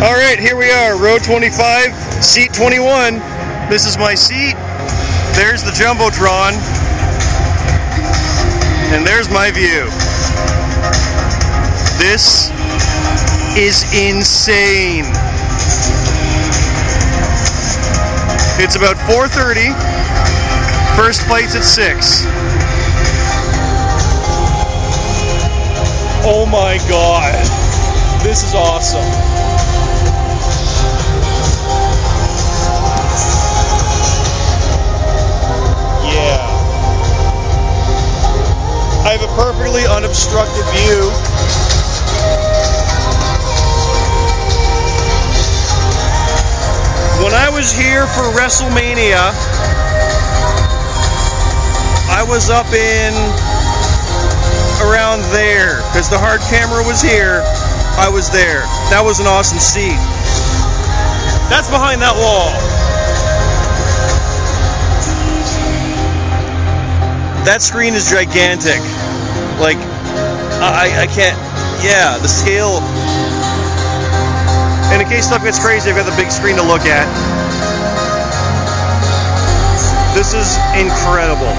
All right, here we are, row 25, seat 21. This is my seat. There's the Jumbotron. And there's my view. This is insane. It's about 4.30. First flight's at 6. Oh my god. This is awesome. Yeah. I have a perfectly unobstructed view. When I was here for WrestleMania, I was up in around there because the hard camera was here. I was there. That was an awesome seat. That's behind that wall. That screen is gigantic. Like, I, I can't, yeah, the scale. And in case stuff gets crazy, I've got the big screen to look at. This is incredible.